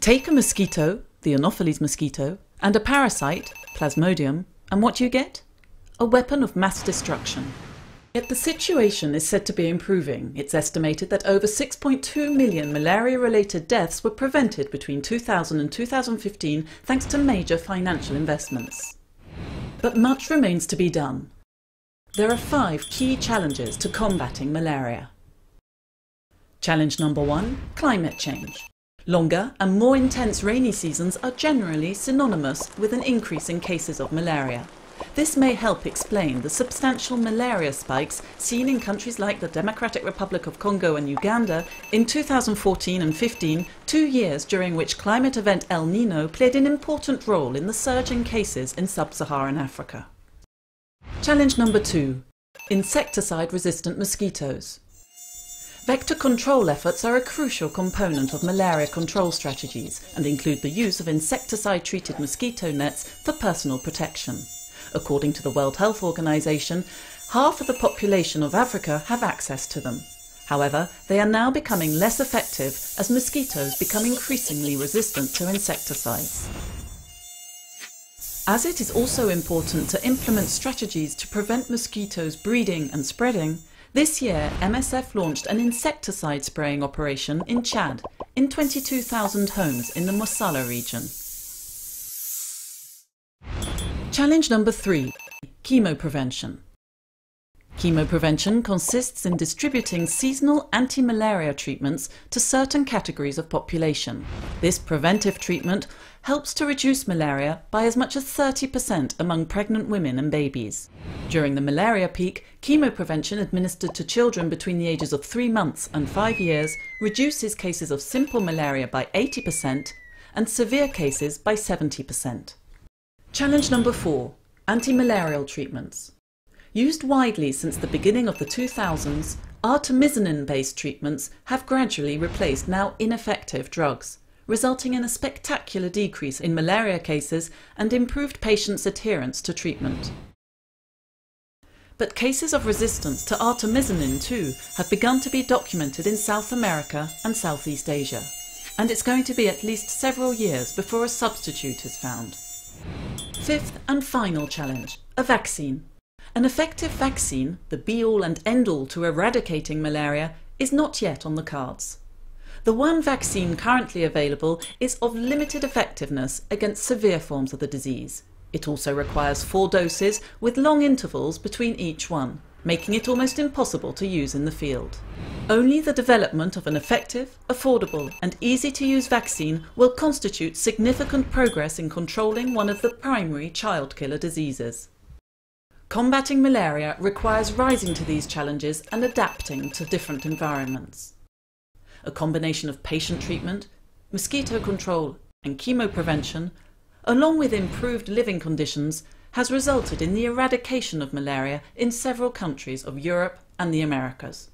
Take a mosquito, the Anopheles mosquito, and a parasite, Plasmodium, and what do you get? A weapon of mass destruction. Yet the situation is said to be improving. It's estimated that over 6.2 million malaria related deaths were prevented between 2000 and 2015 thanks to major financial investments. But much remains to be done. There are five key challenges to combating malaria. Challenge number one climate change. Longer and more intense rainy seasons are generally synonymous with an increase in cases of malaria. This may help explain the substantial malaria spikes seen in countries like the Democratic Republic of Congo and Uganda in 2014 and 15, two years during which climate event El Nino played an important role in the surge in cases in sub-Saharan Africa. Challenge number two, insecticide-resistant mosquitoes. Vector control efforts are a crucial component of malaria control strategies and include the use of insecticide-treated mosquito nets for personal protection. According to the World Health Organization, half of the population of Africa have access to them. However, they are now becoming less effective as mosquitoes become increasingly resistant to insecticides. As it is also important to implement strategies to prevent mosquitoes breeding and spreading, this year MSF launched an insecticide spraying operation in Chad in 22,000 homes in the Moissala region. Challenge number three, chemoprevention. Chemoprevention consists in distributing seasonal anti-malaria treatments to certain categories of population. This preventive treatment helps to reduce malaria by as much as 30% among pregnant women and babies. During the malaria peak, chemoprevention administered to children between the ages of 3 months and 5 years reduces cases of simple malaria by 80% and severe cases by 70%. Challenge number four, anti-malarial treatments. Used widely since the beginning of the 2000s, artemisinin-based treatments have gradually replaced now ineffective drugs, resulting in a spectacular decrease in malaria cases and improved patients' adherence to treatment. But cases of resistance to artemisinin too have begun to be documented in South America and Southeast Asia, and it's going to be at least several years before a substitute is found. Fifth and final challenge, a vaccine. An effective vaccine, the be-all and end-all to eradicating malaria, is not yet on the cards. The one vaccine currently available is of limited effectiveness against severe forms of the disease. It also requires four doses with long intervals between each one making it almost impossible to use in the field. Only the development of an effective, affordable and easy to use vaccine will constitute significant progress in controlling one of the primary child killer diseases. Combating malaria requires rising to these challenges and adapting to different environments. A combination of patient treatment, mosquito control and chemoprevention, along with improved living conditions, has resulted in the eradication of malaria in several countries of Europe and the Americas.